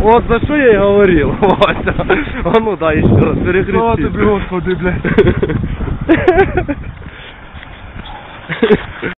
Вот за что я и говорил, Вася. А ну да, еще раз, перекрести. Господи, блядь.